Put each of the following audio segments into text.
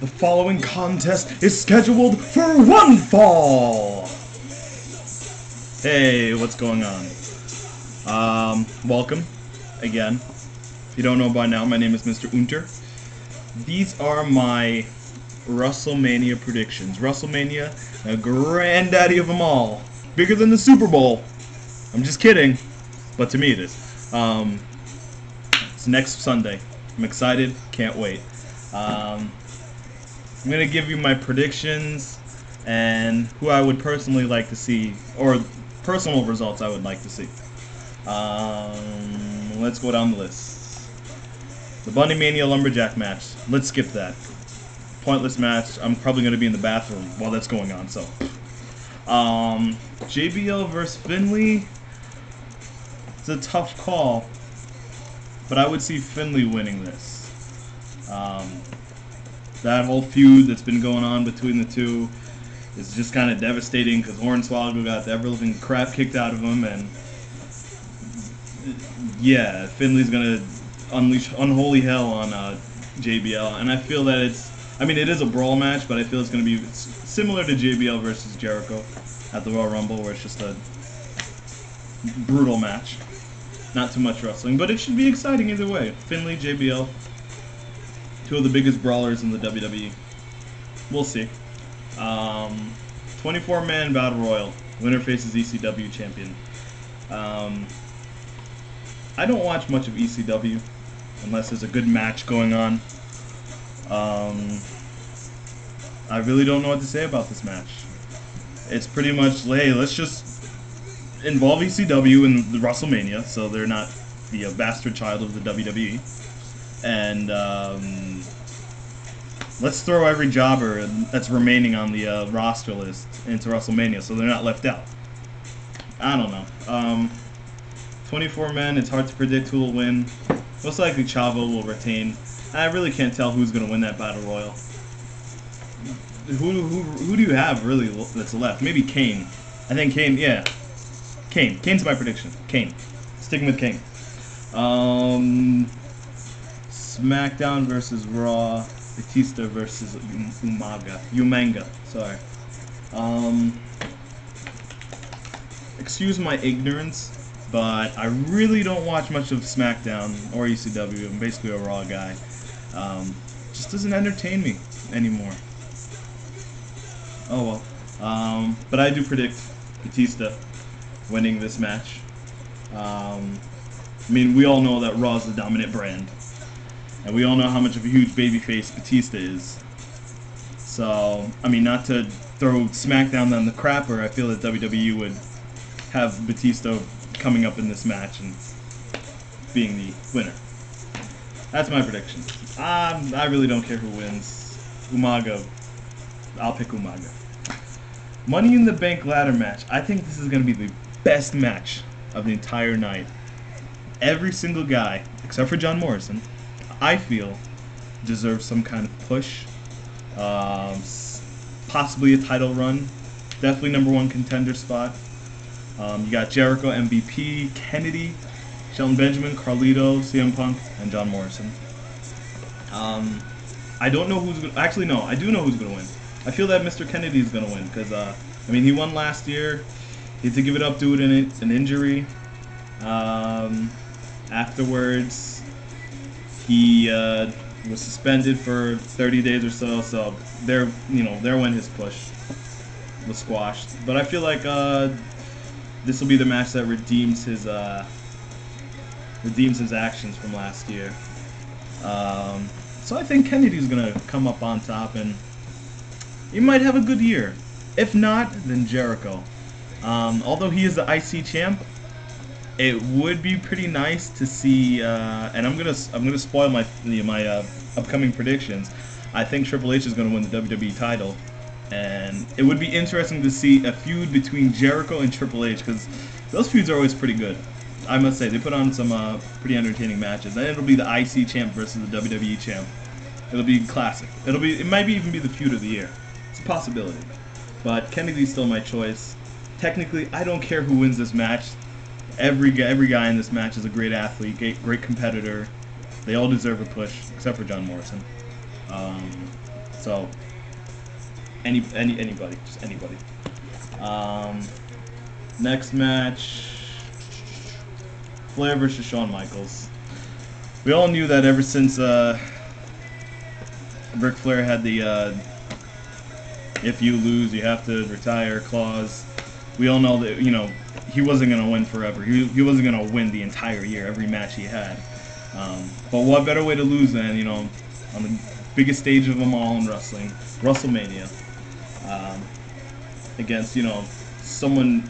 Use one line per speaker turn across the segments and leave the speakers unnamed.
The following contest is scheduled for one fall. Hey, what's going on? Um, welcome again. If you don't know by now, my name is Mr. Oonter. These are my WrestleMania predictions. WrestleMania, a granddaddy of them all, bigger than the Super Bowl. I'm just kidding, but to me it is. Um, it's next Sunday. I'm excited. Can't wait. Um, I'm gonna give you my predictions and who I would personally like to see, or personal results I would like to see. Um, let's go down the list. The Bunny Mania Lumberjack match. Let's skip that. Pointless match. I'm probably gonna be in the bathroom while that's going on. So, um, JBL versus Finlay. It's a tough call, but I would see Finlay winning this. Um, that whole feud that's been going on between the two is just kind of devastating because Hornswoggle got the ever living crap kicked out of him, and yeah, Finlay's gonna unleash unholy hell on uh, JBL, and I feel that it's. I mean, it is a brawl match, but I feel it's gonna be similar to JBL versus Jericho at the Royal Rumble, where it's just a brutal match. Not too much wrestling, but it should be exciting either way. Finlay, JBL, two of the biggest brawlers in the WWE. We'll see. Um, 24-man battle royal. Winner faces ECW champion. Um, I don't watch much of ECW unless there's a good match going on. Um, I really don't know what to say about this match. It's pretty much, hey, let's just involve ECW in the WrestleMania, so they're not the bastard child of the WWE. And um, let's throw every jobber that's remaining on the uh, roster list into WrestleMania, so they're not left out. I don't know. Um, 24 men, it's hard to predict who will win. Most likely Chavo will retain. I really can't tell who's going to win that Battle Royal. Who, who, who do you have, really, that's left? Maybe Kane. I think Kane, yeah. Kane. Kane's my prediction. Kane. Sticking with Kane. Um, SmackDown versus Raw. Batista versus Umaga. Umanga. Sorry. Um, excuse my ignorance, but I really don't watch much of SmackDown or ECW. I'm basically a Raw guy. Um, just doesn't entertain me anymore. Oh well. Um, but I do predict Batista winning this match. Um, I mean, we all know that Raw is the dominant brand. And we all know how much of a huge babyface Batista is. So, I mean, not to throw SmackDown on the crapper, I feel that WWE would have Batista coming up in this match and being the winner. That's my prediction. Um, I really don't care who wins. Umaga. I'll pick Umaga. Money in the Bank ladder match. I think this is going to be the best match of the entire night. Every single guy, except for John Morrison, I feel deserves some kind of push. Um, possibly a title run. Definitely number one contender spot. Um, you got Jericho, MVP, Kennedy, Shelton Benjamin, Carlito, CM Punk, and John Morrison. Um, I don't know who's gonna. Actually, no, I do know who's gonna win. I feel that Mr. Kennedy is gonna win because uh, I mean he won last year. He had to give it up due to an, an injury. Um, afterwards, he uh, was suspended for 30 days or so. So there, you know, there went his push. Was squashed. But I feel like uh, this will be the match that redeems his uh, redeems his actions from last year. Um, so I think Kennedy's gonna come up on top, and he might have a good year. If not, then Jericho. Um, although he is the IC champ, it would be pretty nice to see. Uh, and I'm gonna I'm gonna spoil my my uh, upcoming predictions. I think Triple H is gonna win the WWE title, and it would be interesting to see a feud between Jericho and Triple H because those feuds are always pretty good. I must say they put on some uh, pretty entertaining matches, and it'll be the IC champ versus the WWE champ. It'll be classic. It'll be it might be even be the feud of the year. It's a possibility, but Kennedy's still my choice. Technically, I don't care who wins this match. Every every guy in this match is a great athlete, great, great competitor. They all deserve a push, except for John Morrison. Um, So any any anybody, just anybody. Um, next match, Flair versus Shawn Michaels. We all knew that ever since uh, Ric Flair had the uh, "if you lose, you have to retire" clause. We all know that you know he wasn't gonna win forever. He, he wasn't gonna win the entire year, every match he had. Um, but what better way to lose than you know on the biggest stage of them all in wrestling, WrestleMania, um, against you know someone,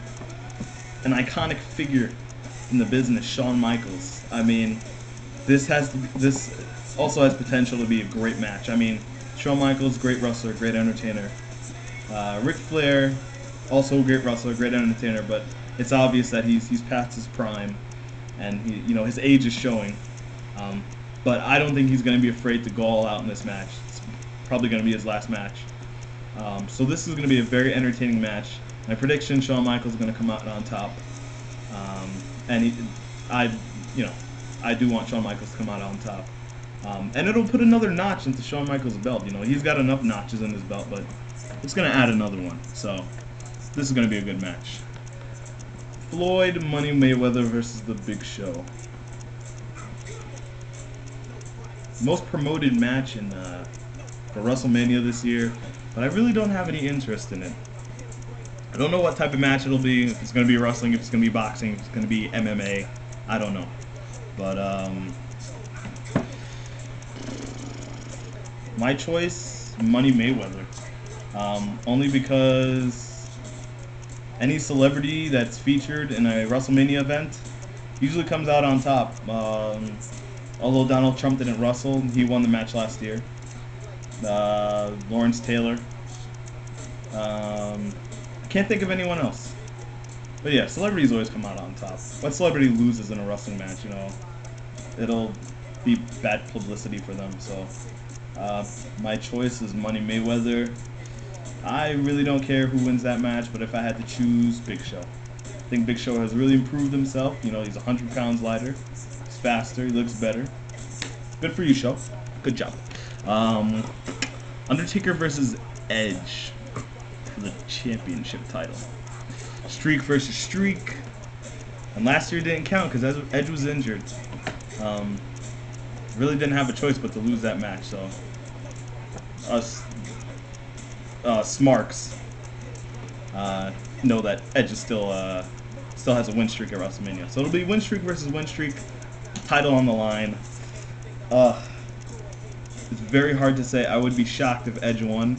an iconic figure in the business, Shawn Michaels. I mean, this has to be, this also has potential to be a great match. I mean, Shawn Michaels, great wrestler, great entertainer. Uh, Ric Flair, also a great wrestler, great entertainer, but it's obvious that he's he's past his prime, and he you know his age is showing. Um, but I don't think he's going to be afraid to go all out in this match. It's probably going to be his last match. Um, so this is going to be a very entertaining match. My prediction: Shawn Michaels is going to come out on top. Um, and he, I, you know, I do want Shawn Michaels to come out on top. Um, and it'll put another notch into Shawn Michaels' belt. You know, he's got enough notches in his belt, but it's going to add another one. So this is going to be a good match. Floyd Money Mayweather versus The Big Show. Most promoted match in uh, for WrestleMania this year, but I really don't have any interest in it. I don't know what type of match it'll be. If it's going to be wrestling, if it's going to be boxing, if it's going to be MMA. I don't know. But um, my choice, Money Mayweather. Um, only because any celebrity that's featured in a WrestleMania event usually comes out on top. Um, although Donald Trump didn't wrestle, he won the match last year. Uh, Lawrence Taylor. Um, I can't think of anyone else. But yeah, celebrities always come out on top. What celebrity loses in a wrestling match, you know, it'll be bad publicity for them. So uh, my choice is Money Mayweather. I really don't care who wins that match, but if I had to choose, Big Show. I think Big Show has really improved himself. You know, he's 100 pounds lighter. He's faster. He looks better. Good for you, Show. Good job. Um, Undertaker versus Edge for the championship title. Streak versus Streak. And last year didn't count because Edge was injured. Um, really didn't have a choice but to lose that match. So us uh, Smarks uh, know that Edge is still uh, still has a win streak at WrestleMania. So it'll be win streak versus win streak, title on the line. Uh, it's very hard to say. I would be shocked if Edge won.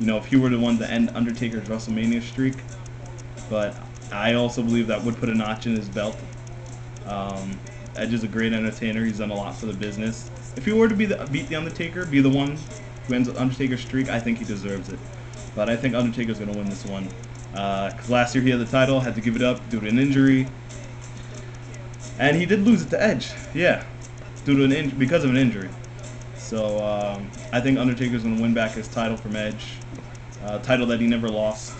You know, if he were the one to end Undertaker's WrestleMania streak. But I also believe that would put a notch in his belt. Um, Edge is a great entertainer. He's done a lot for the business. If he were to be the, beat the Undertaker, be the one ends Undertaker's streak, I think he deserves it. But I think Undertaker's going to win this one. Because uh, last year he had the title, had to give it up due to an injury. And he did lose it to Edge. Yeah. Due to an in- because of an injury. So um, I think Undertaker's going to win back his title from Edge. Uh, title that he never lost.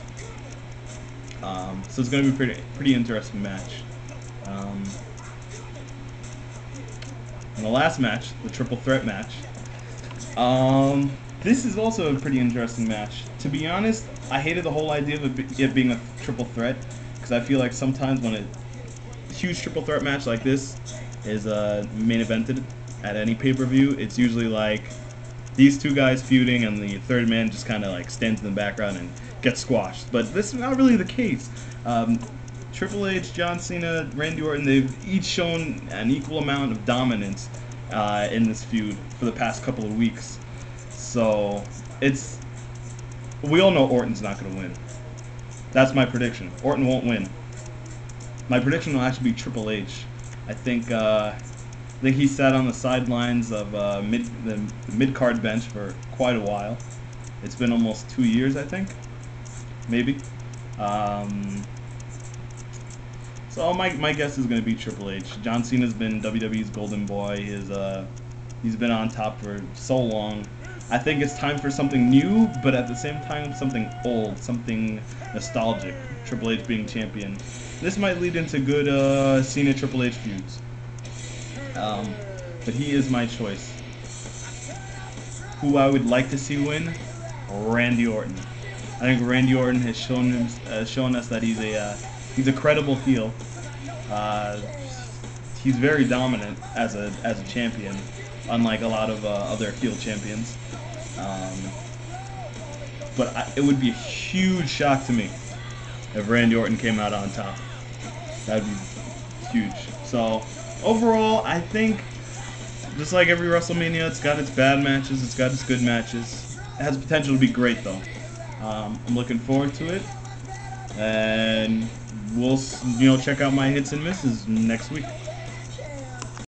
Um, so it's going to be pretty pretty interesting match. Um, and the last match, the triple threat match. Um, this is also a pretty interesting match. To be honest, I hated the whole idea of it being a triple threat because I feel like sometimes when a huge triple threat match like this is uh, main evented at any pay per view, it's usually like these two guys feuding and the third man just kind of like stands in the background and gets squashed. But this is not really the case. Um, Triple H, John Cena, Randy Orton, they've each shown an equal amount of dominance uh, in this feud for the past couple of weeks. So it's we all know Orton's not going to win. That's my prediction. Orton won't win. My prediction will actually be Triple H. I think uh, I think he sat on the sidelines of uh, mid the, the mid card bench for quite a while. It's been almost two years, I think, maybe. Um, so my, my guess is going to be Triple H. John Cena's been WWE's golden boy. His uh, he's been on top for so long. I think it's time for something new, but at the same time something old, something nostalgic. Triple H being champion. This might lead into good uh, Cena Triple H feuds. Um, but he is my choice. who I would like to see win, Randy Orton. I think Randy Orton has shown him, uh, shown us that he's a uh, he's a credible heel. Uh, he's very dominant as a as a champion, unlike a lot of uh, other heel champions. Um, but I, it would be a huge shock to me if Randy Orton came out on top. That would be huge. So overall, I think just like every WrestleMania, it's got its bad matches, it's got its good matches. It has potential to be great though. Um, I'm looking forward to it, and we'll you know check out my hits and misses next week.